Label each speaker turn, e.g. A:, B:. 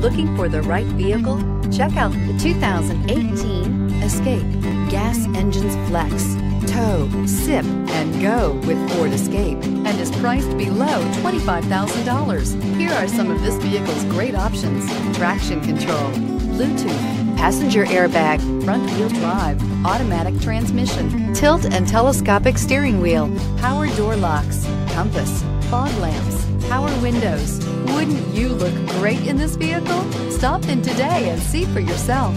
A: Looking for the right vehicle? Check out the 2018 Escape. Gas engines flex, tow, sip, and go with Ford Escape and is priced below $25,000. Here are some of this vehicle's great options. Traction control, Bluetooth, passenger airbag, front wheel drive, automatic transmission, tilt and telescopic steering wheel, power door locks, compass, fog lamps, power windows. Wouldn't you look great in this vehicle? Stop in today and see for yourself.